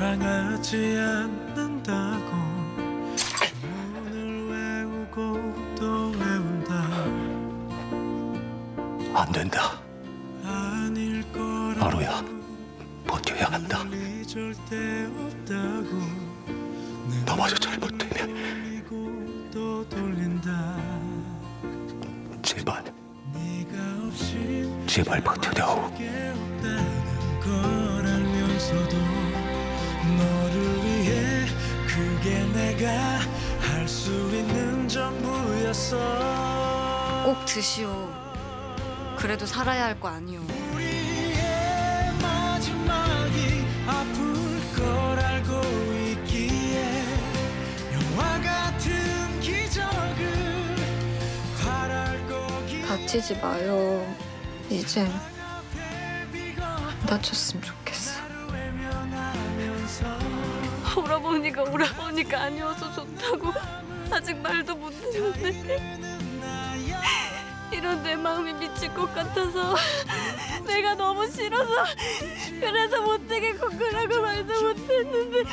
사랑하지 않는다고. 문을 외우고 또 외운다. 안 된다. 아로야, 버텨야 한다. 너마저 잘못되면 제발, 제발 버텨다오. 내가 할 수 있는 전부였어 꼭 드시오. 그래도 살아야 할 거 아니오. 우리의 마지막이 아플 걸 알고 있기에 영화 같은 기적을 바랄 거기 다치지 마요. 이젠 안 다쳤으면 좋겠어. 오라버니가 오라버니가 아니어서 좋다고 아직 말도 못했는데. 이런 내 마음이 미칠 것 같아서 내가 너무 싫어서 그래서 못되겠고 그러고 말도 못했는데